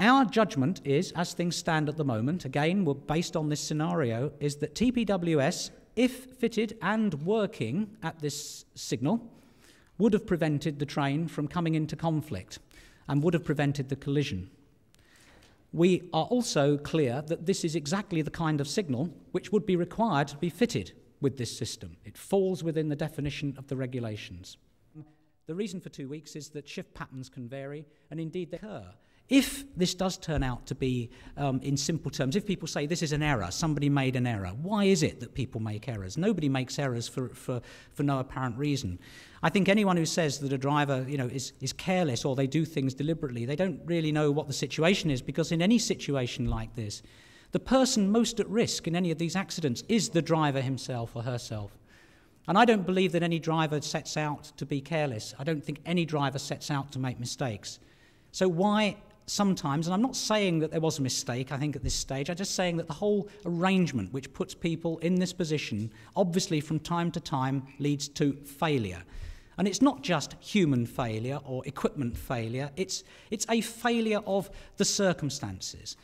Our judgment is, as things stand at the moment, again, we're based on this scenario, is that TPWS, if fitted and working at this signal, would have prevented the train from coming into conflict and would have prevented the collision. We are also clear that this is exactly the kind of signal which would be required to be fitted with this system. It falls within the definition of the regulations. The reason for two weeks is that shift patterns can vary, and indeed they occur. If this does turn out to be, um, in simple terms, if people say this is an error, somebody made an error, why is it that people make errors? Nobody makes errors for, for, for no apparent reason. I think anyone who says that a driver you know, is, is careless or they do things deliberately, they don't really know what the situation is because in any situation like this, the person most at risk in any of these accidents is the driver himself or herself. And I don't believe that any driver sets out to be careless. I don't think any driver sets out to make mistakes. So why sometimes, and I'm not saying that there was a mistake, I think, at this stage, I'm just saying that the whole arrangement which puts people in this position, obviously from time to time, leads to failure. And it's not just human failure or equipment failure, it's, it's a failure of the circumstances.